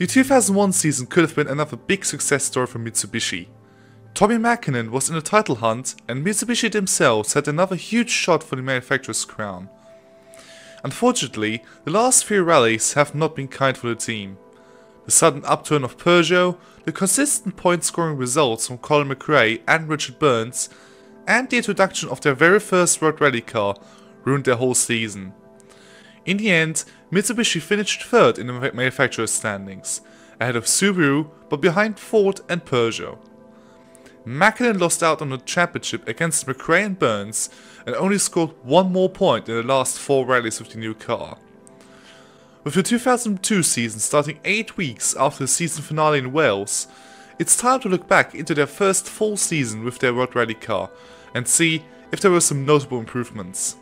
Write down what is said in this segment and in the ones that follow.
The 2001 season could have been another big success story for Mitsubishi. Tommi Mäkinen was in the title hunt and Mitsubishi themselves had another huge shot for the manufacturer's crown. Unfortunately, the last few rallies have not been kind for the team. The sudden upturn of Peugeot, the consistent point scoring results from Colin McRae and Richard Burns, and the introduction of their very first road rally car ruined their whole season. In the end, Mitsubishi finished third in the manufacturer's standings, ahead of Subaru but behind Ford and Peugeot. Mäkinen lost out on the championship against McRae and Burns and only scored one more point in the last four rallies with the new car. With the 2002 season starting 8 weeks after the season finale in Wales, it's time to look back into their first full season with their World Rally car and see if there were some notable improvements.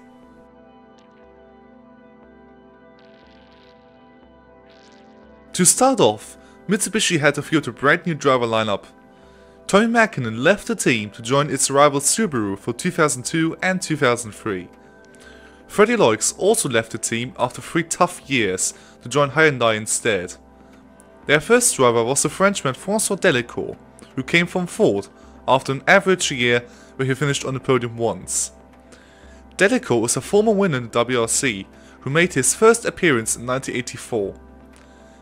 To start off, Mitsubishi had to field a brand new driver lineup. Tommi Mäkinen left the team to join its rival Subaru for 2002 and 2003. Freddy Loix also left the team after three tough years to join Hyundai instead. Their first driver was the Frenchman François Delecour, who came from Ford after an average year where he finished on the podium once. Delecour was a former winner in the WRC who made his first appearance in 1984.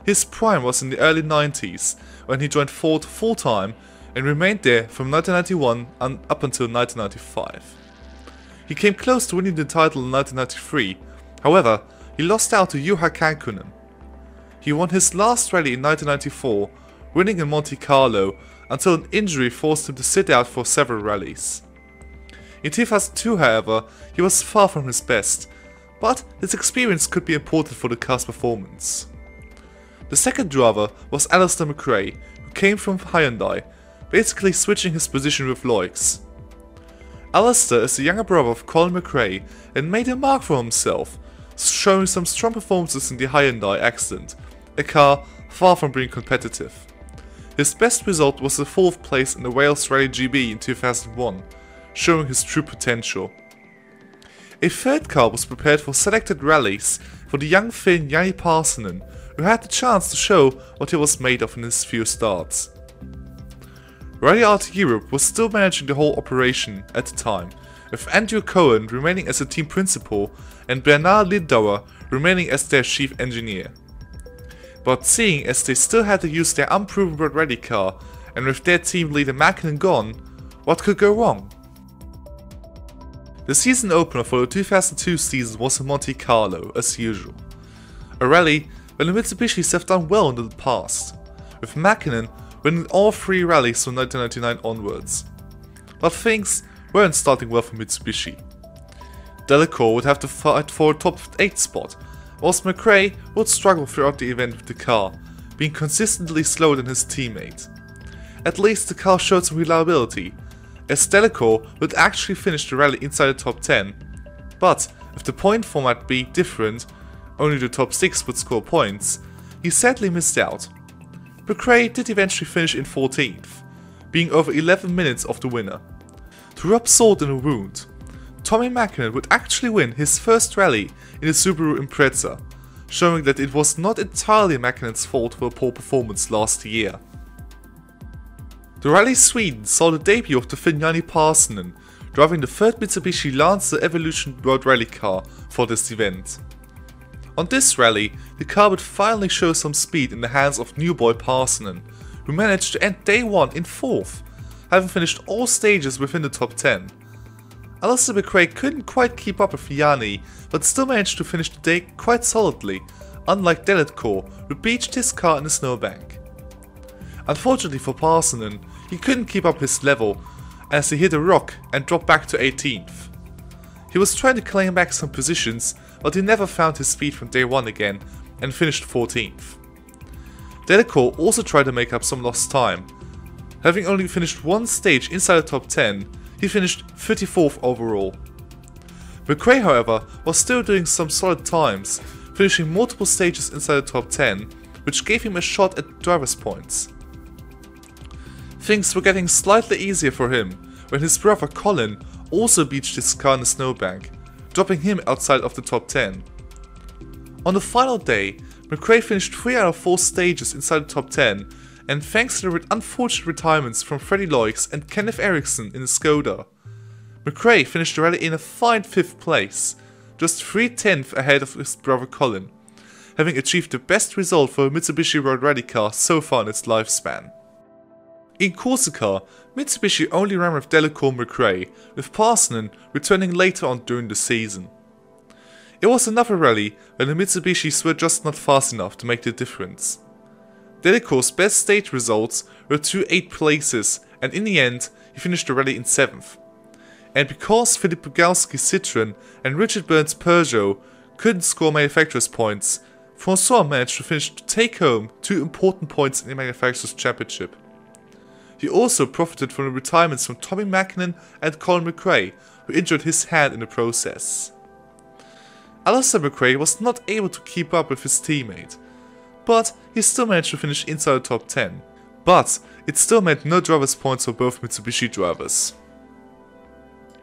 His prime was in the early 90s when he joined Ford full-time and remained there from 1991 and up until 1995. He came close to winning the title in 1993, however, he lost out to Juha Kankkunen. He won his last rally in 1994, winning in Monte Carlo until an injury forced him to sit out for several rallies. In 2002 however, he was far from his best, but his experience could be important for the car's performance. The second driver was Alister McRae, who came from Hyundai, basically switching his position with Loix. Alister is the younger brother of Colin McRae and made a mark for himself, showing some strong performances in the Hyundai Accent, a car far from being competitive. His best result was the 4th place in the Wales Rally GB in 2001, showing his true potential. A third car was prepared for selected rallies for the young Finn Jani Paasonen, who had the chance to show what he was made of in his few starts. Ralliart Europe was still managing the whole operation at the time, with Andrew Cowan remaining as the team principal and Bernard Lindauer remaining as their chief engineer. But seeing as they still had to use their unproven World Rally car, and with their team leader Mäkinen gone, what could go wrong? The season opener for the 2002 season was in Monte Carlo, as usual. A rally where the Mitsubishis have done well in the past, with Mäkinen winning all three rallies from 1999 onwards. But things weren't starting well for Mitsubishi. Delecour would have to fight for a top 8 spot, whilst McRae would struggle throughout the event with the car, being consistently slower than his teammate. At least the car showed some reliability, as Delecour would actually finish the rally inside the top 10, but if the point format be different, only the top 6 would score points, he sadly missed out. McRae did eventually finish in 14th, being over 11 minutes off the winner. To rub salt in a wound, Tommi Mäkinen would actually win his first rally in the Subaru Impreza, showing that it was not entirely Mäkinen's fault for a poor performance last year. The Rally Sweden saw the debut of the Finn Jani Paasonen, driving the third Mitsubishi Lancer Evolution World Rally car for this event. On this rally, the car would finally show some speed in the hands of new boy Paasonen, who managed to end day 1 in 4th, having finished all stages within the top 10. Alister McRae couldn't quite keep up with Jani, but still managed to finish the day quite solidly, unlike Delecour, who beached his car in a snowbank. Unfortunately for Paasonen, he couldn't keep up his level, as he hit a rock and dropped back to 18th. He was trying to claim back some positions, but he never found his speed from day 1 again, and finished 14th. Delecour also tried to make up some lost time. Having only finished one stage inside the top 10, he finished 34th overall. McRae however was still doing some solid times, finishing multiple stages inside the top 10, which gave him a shot at driver's points. Things were getting slightly easier for him when his brother Colin also beached his car in a snowbank, dropping him outside of the top 10. On the final day, McRae finished 3 out of 4 stages inside the top 10, and thanks to the unfortunate retirements from Freddy Loix and Kenneth Eriksson in the Skoda, McRae finished the rally in a fine 5th place, just 3 tenths ahead of his brother Colin, having achieved the best result for a Mitsubishi Road Rally car so far in its lifespan. In Corsica, Mitsubishi only ran with Delecour McRae, with Paasonen returning later on during the season. It was another rally when the Mitsubishis were just not fast enough to make the difference. Delecour's best stage results were two 8 places and in the end he finished the rally in 7th. And because Philippe Bugalski Citroën and Richard Burns Peugeot couldn't score manufacturer's points, Francois managed to finish to take home two important points in the manufacturer's championship. He also profited from the retirements from Tommi Mäkinen and Colin McRae, who injured his hand in the process. Alister McRae was not able to keep up with his teammate, but he still managed to finish inside the top 10. But it still meant no driver's points for both Mitsubishi drivers.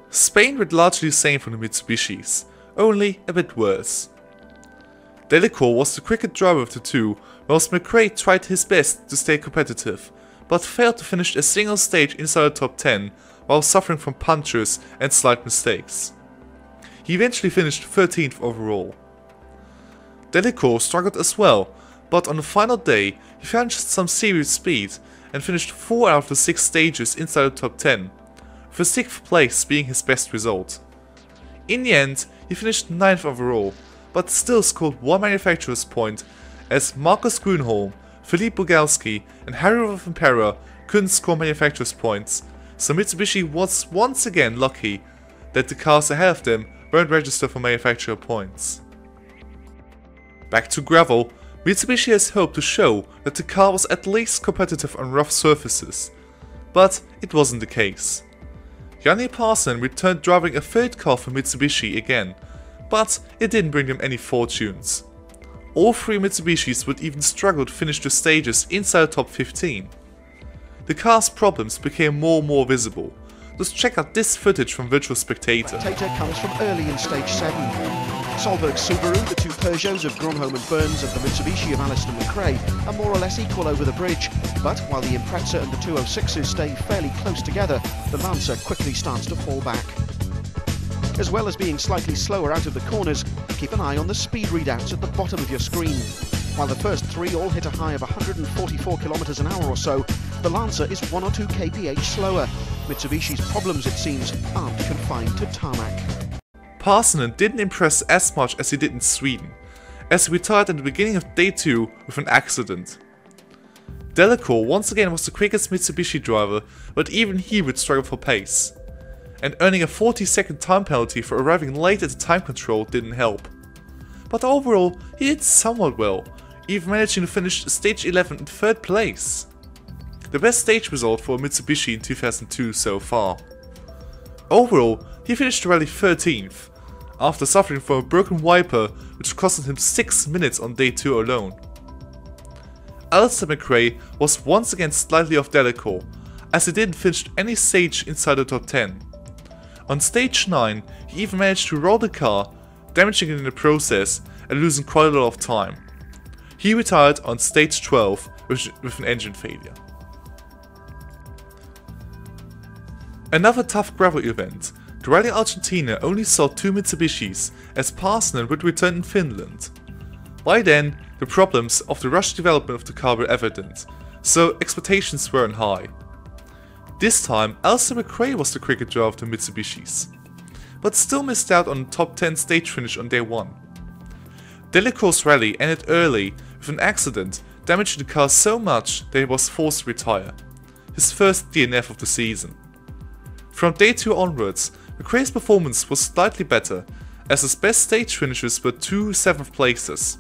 Spain went largely the same for the Mitsubishis, only a bit worse. Delecour was the quickest driver of the two, whilst McRae tried his best to stay competitive, but failed to finish a single stage inside the top 10 while suffering from punctures and slight mistakes. He eventually finished 13th overall. Delecour struggled as well, but on the final day he found just some serious speed and finished 4 out of the 6 stages inside the top 10, with 6th place being his best result. In the end, he finished 9th overall, but still scored one manufacturer's point as Marcus Grönholm, Philippe Bugalski and Harri Rovanperä couldn't score manufacturer's points, so Mitsubishi was once again lucky that the cars ahead of them weren't registered for manufacturer points. Back to gravel, Mitsubishi has hoped to show that the car was at least competitive on rough surfaces, but it wasn't the case. Jani Parson returned driving a third car for Mitsubishi again, but it didn't bring them any fortunes. All three Mitsubishis would even struggle to finish the stages inside the top 15. The car's problems became more and more visible, just check out this footage from Virtual Spectator. Spectator comes from early in stage 7. Solberg Subaru, the two Peugeots of Grönholm and Burns and the Mitsubishi of Alister McRae are more or less equal over the bridge, but while the Impreza and the 206s stay fairly close together, the Lancer quickly starts to fall back. As well as being slightly slower out of the corners, keep an eye on the speed readouts at the bottom of your screen. While the first three all hit a high of 144 kilometres an hour or so, the Lancer is 1 or 2 kph slower. Mitsubishi's problems, it seems, aren't confined to tarmac. Paasonen didn't impress as much as he did in Sweden, as he retired at the beginning of day 2 with an accident. Delecour once again was the quickest Mitsubishi driver, but even he would struggle for pace. And earning a 40 second time penalty for arriving late at the time control didn't help. But overall, he did somewhat well, even managing to finish stage 11 in third place. The best stage result for Mitsubishi in 2002 so far. Overall, he finished the rally 13th, after suffering from a broken wiper which costed him 6 minutes on day 2 alone. Alister McRae was once again slightly off Delecour, as he didn't finish any stage inside the top 10. On stage 9, he even managed to roll the car, damaging it in the process and losing quite a lot of time. He retired on stage 12 with, with an engine failure. Another tough gravel event, the Rally Argentina only saw two Mitsubishis as Paasonen would return in Finland. By then, the problems of the rush development of the car were evident, so expectations weren't high. This time, Alister McRae was the quicker driver of the Mitsubishis, but still missed out on the top 10 stage finish on day 1. Delecour's rally ended early with an accident damaging the car so much that he was forced to retire, his first DNF of the season. From day 2 onwards, McRae's performance was slightly better, as his best stage finishes were two 7th places.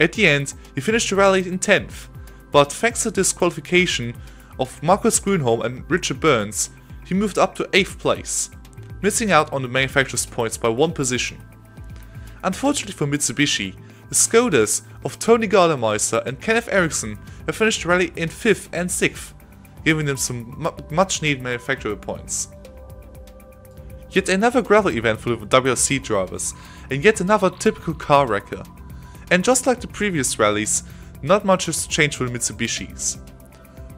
At the end, he finished the rally in 10th, but thanks to disqualification of Marcus Grönholm and Richard Burns, he moved up to 8th place, missing out on the manufacturer's points by one position. Unfortunately for Mitsubishi, the Skodas of Toni Gardemeister and Kenneth Eriksson have finished the rally in 5th and 6th, giving them some much needed manufacturer points. Yet another gravel event for the WRC drivers, and yet another typical car wrecker. And just like the previous rallies, not much has changed for the Mitsubishis.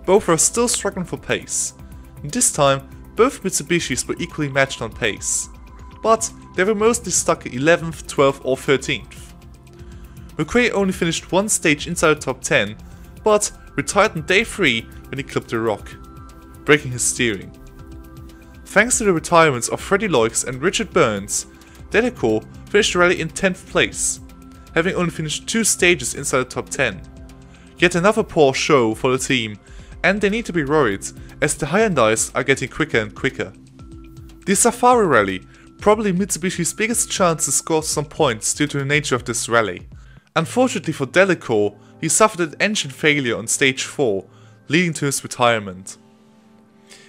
Both are still struggling for pace. This time, both Mitsubishis were equally matched on pace. But they were mostly stuck at 11th, 12th or 13th. McRae only finished one stage inside the top 10, but retired on day 3 when he clipped a rock, breaking his steering. Thanks to the retirements of Freddy Loix and Richard Burns, Delecour finished the rally in 10th place, having only finished two stages inside the top 10. Yet another poor show for the team, and they need to be worried as the Hyundais are getting quicker and quicker. The Safari Rally, probably Mitsubishi's biggest chance to score some points due to the nature of this rally. Unfortunately for Delecour, he suffered an engine failure on stage 4, leading to his retirement.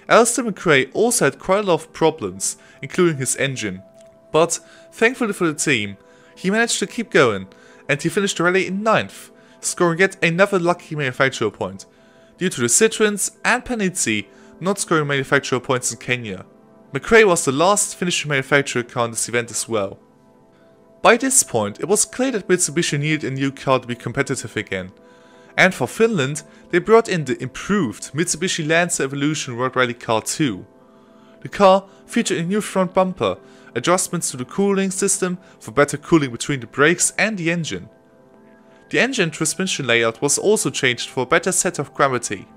Alister McRae also had quite a lot of problems, including his engine, but thankfully for the team, he managed to keep going and he finished the rally in 9th, scoring yet another lucky manufacturer point, due to the Citroens and Panizzi not scoring manufacturer points in Kenya. McRae was the last finishing manufacturer car in this event as well. By this point, it was clear that Mitsubishi needed a new car to be competitive again. And for Finland, they brought in the improved Mitsubishi Lancer Evolution World Rally Car 2. The car featured a new front bumper, adjustments to the cooling system for better cooling between the brakes and the engine. The engine transmission layout was also changed for a better set of gravity.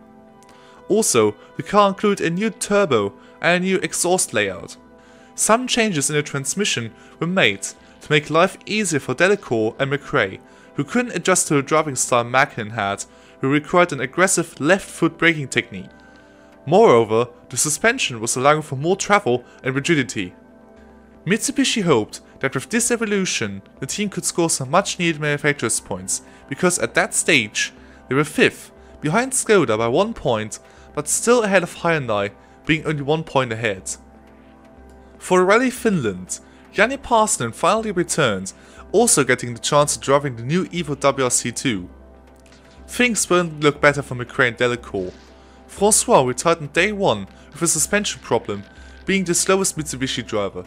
Also, the car included a new turbo and a new exhaust layout. Some changes in the transmission were made to make life easier for Delecour and McRae, who couldn't adjust to the driving style Mäkinen had, who required an aggressive left foot braking technique. Moreover, the suspension was allowing for more travel and rigidity. Mitsubishi hoped that with this evolution, the team could score some much needed manufacturer's points, because at that stage, they were 5th, behind Skoda by 1 point, but still ahead of Hyundai, being only 1 point ahead. For Rally Finland, Janne Paasonen finally returned, also getting the chance of driving the new Evo WRC2. Things won't look better for McRae and Delecour. Francois retired on day 1 with a suspension problem, being the slowest Mitsubishi driver.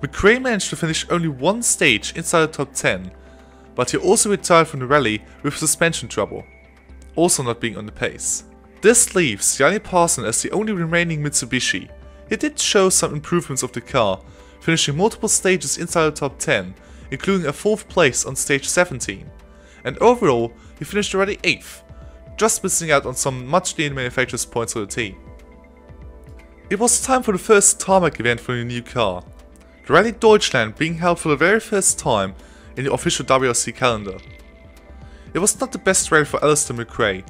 McRae managed to finish only one stage inside the top 10, but he also retired from the rally with suspension trouble, also not being on the pace. This leaves Jani Parson as the only remaining Mitsubishi. He did show some improvements of the car, finishing multiple stages inside the top 10, including a 4th place on stage 17. And overall, he finished already 8th, just missing out on some much needed manufacturer's points for the team. It was time for the first tarmac event for the new car, Rally Deutschland being held for the very first time in the official WRC calendar. It was not the best rally for Alister McRae.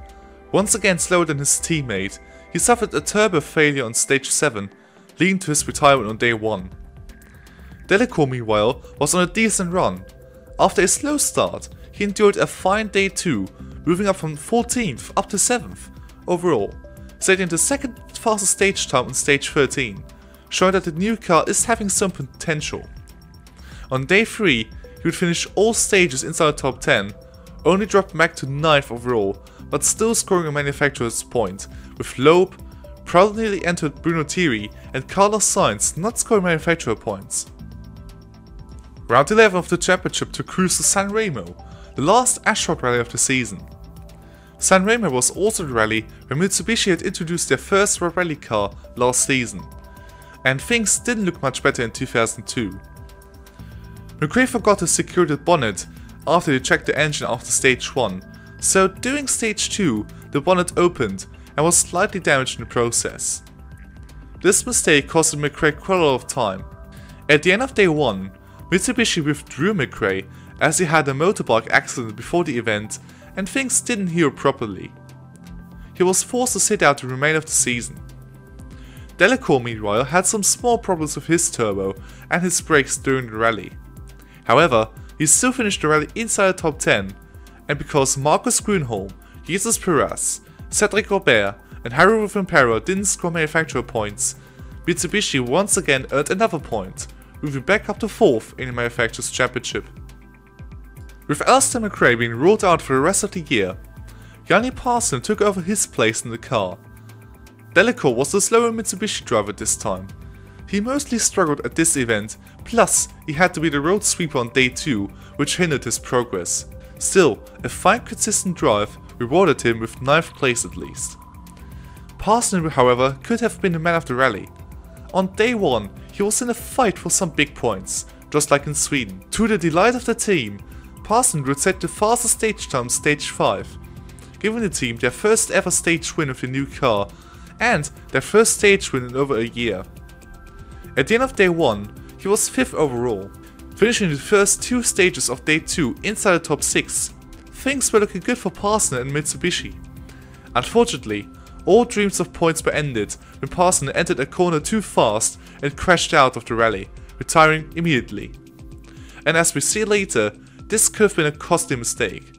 Once again slower than his teammate, he suffered a turbo failure on stage 7, leading to his retirement on day 1. Delecour meanwhile was on a decent run. After a slow start, he endured a fine day 2, moving up from 14th up to 7th overall, setting the second fastest stage time on stage 13, showing that the new car is having some potential. On day 3, he would finish all stages inside the top 10, only dropped back to 9th overall, but still scoring a manufacturer's point, with Loeb, proudly entered Bruno Thiry and Carlos Sainz not scoring manufacturer points. Round 11 of the championship to cruise to San Remo, the last asphalt rally of the season. San Remo was also the rally where Mitsubishi had introduced their first rally car last season, and things didn't look much better in 2002. McRae forgot to secure the bonnet after they checked the engine after stage 1, so during stage 2 the bonnet opened and was slightly damaged in the process. This mistake costed McRae quite a lot of time. At the end of day 1, Mitsubishi withdrew McRae as he had a motorbike accident before the event and things didn't heal properly. He was forced to sit out the remainder of the season. Delecour meanwhile had some small problems with his turbo and his brakes during the rally. However, he still finished the rally inside the top 10 and because Marcus Grönholm, Jesus Perez, Cedric Robert and Harri Rovanperä didn't score manufacturer points, Mitsubishi once again earned another point, moving back up to 4th in the Manufacturers Championship. With Alister McRae being ruled out for the rest of the year, Janne Parson took over his place in the car. Delecour was the slower Mitsubishi driver this time. He mostly struggled at this event, plus he had to be the road sweeper on day 2, which hindered his progress. Still, a fine consistent drive rewarded him with 9th place at least. Parson, however, could have been the man of the rally. On day 1, he was in a fight for some big points, just like in Sweden. To the delight of the team, Parson would set the fastest stage time stage 5, giving the team their first ever stage win with the new car and their first stage win in over a year. At the end of day 1, he was 5th overall, finishing the first two stages of day 2 inside the top 6. Things were looking good for Parson and Mitsubishi. Unfortunately, all dreams of points were ended when Parson entered a corner too fast and crashed out of the rally, retiring immediately. And as we see later, this could have been a costly mistake.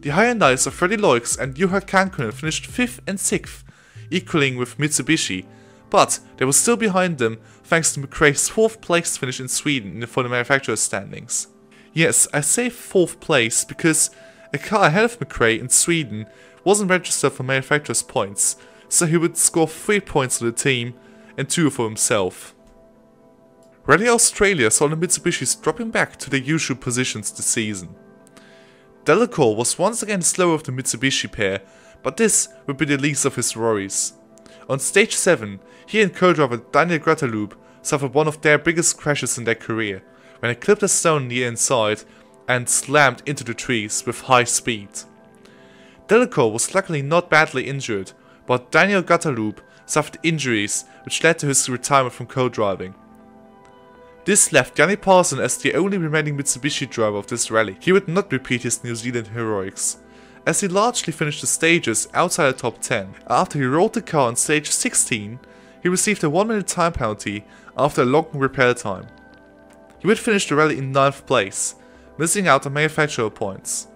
The Hyundais of Freddy Loix and Juha Kankkunen finished 5th and 6th, equaling with Mitsubishi, but they were still behind them thanks to McRae's 4th place finish in Sweden for the manufacturer's standings. Yes, I say 4th place because a car ahead of McRae in Sweden wasn't registered for manufacturer's points, so he would score 3 points for the team and 2 for himself. Rally Australia saw the Mitsubishis dropping back to their usual positions this season. Delecour was once again slower of the Mitsubishi pair, but this would be the least of his worries. On stage 7, he and co-driver Daniel Grataloup suffered one of their biggest crashes in their career, when he clipped a stone near inside and slammed into the trees with high speed. Delecour was luckily not badly injured, but Daniel Grataloup suffered injuries which led to his retirement from co-driving. This left Janne Parson as the only remaining Mitsubishi driver of this rally. He would not repeat his New Zealand heroics, as he largely finished the stages outside the top 10. After he rolled the car on stage 16, he received a 1 minute time penalty after a long repair time. He would finish the rally in 9th place, missing out on manufacturer points.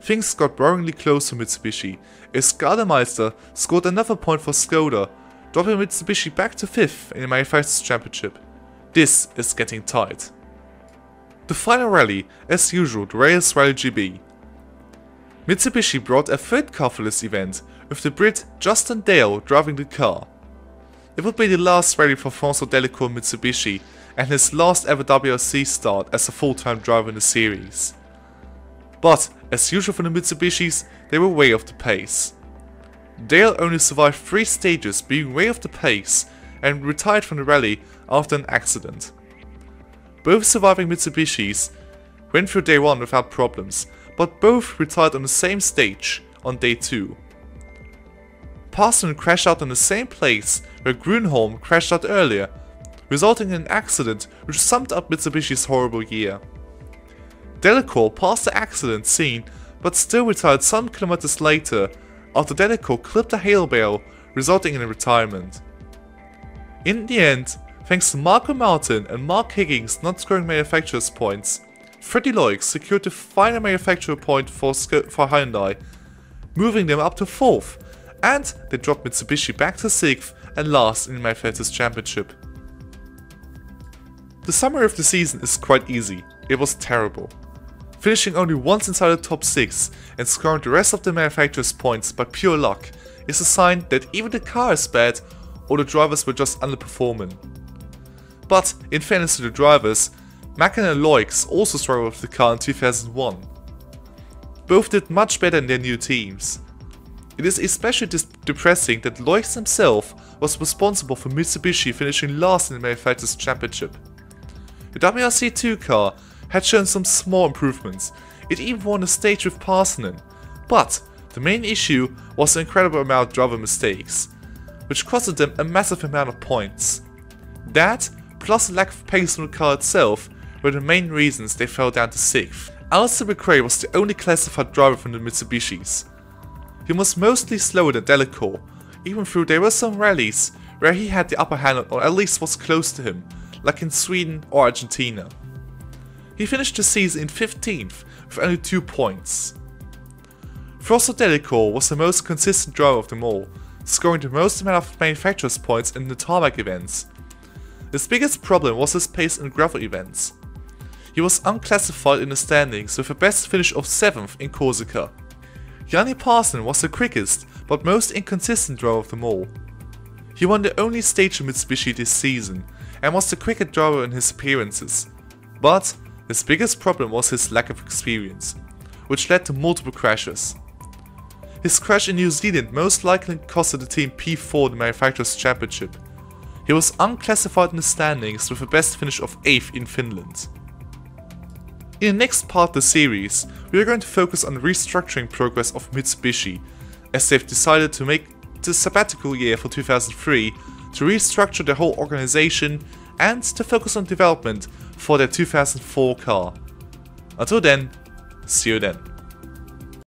Things got worryingly close for Mitsubishi, as Gardemeister scored another point for Skoda, dropping Mitsubishi back to 5th in the Manufacturers Championship. This is getting tight. The final rally, as usual, the Wales Rally GB. Mitsubishi brought a third car for this event, with the Brit Justin Dale driving the car. It would be the last rally for François Delecour Mitsubishi and his last ever WRC start as a full-time driver in the series. But, as usual for the Mitsubishis, they were way off the pace. Dale only survived 3 stages being way off the pace and retired from the rally after an accident. Both surviving Mitsubishis went through day 1 without problems, but both retired on the same stage on day 2. Parson crashed out in the same place where Grönholm crashed out earlier, resulting in an accident which summed up Mitsubishi's horrible year. Delecour passed the accident scene but still retired some kilometers later after Delecour clipped a hail bale resulting in a retirement. In the end, thanks to Markko Märtin and Mark Higgins not scoring manufacturer's points, Freddy Loix secured the final manufacturer point for, for Hyundai, moving them up to 4th, and they dropped Mitsubishi back to 6th and last in the Manufacturers Championship. The summary of the season is quite easy, it was terrible. Finishing only once inside the top 6 and scoring the rest of the manufacturer's points by pure luck is a sign that even the car is bad or the drivers were just underperforming. But in fairness to the drivers, Mäkinen and Loix also struggled with the car in 2001. Both did much better in their new teams. It is especially depressing that Loix himself was responsible for Mitsubishi finishing last in the Manufacturers Championship. The WRC2 car had shown some small improvements, it even won a stage with Paasonen, but the main issue was the incredible amount of driver mistakes, which costed them a massive amount of points. That, plus the lack of pace on the car itself, were the main reasons they fell down to 6th. Alister McRae was the only classified driver from the Mitsubishis. He was mostly slower than Delecour, even though there were some rallies where he had the upper hand or at least was close to him, like in Sweden or Argentina. He finished the season in 15th with only 2 points. François Delecour was the most consistent driver of them all, scoring the most amount of manufacturer's points in the tarmac events. His biggest problem was his pace in gravel events. He was unclassified in the standings with a best finish of 7th in Corsica. Janne Parson was the quickest but most inconsistent driver of them all. He won the only stage in Mitsubishi this season and was the quickest driver in his appearances. But his biggest problem was his lack of experience, which led to multiple crashes. His crash in New Zealand most likely costed the team P4 the Manufacturers' Championship. He was unclassified in the standings with a best finish of 8th in Finland. In the next part of the series, we are going to focus on the restructuring progress of Mitsubishi, as they've decided to make the sabbatical year for 2003 to restructure their whole organization and to focus on development for their 2004 car. Until then, see you then.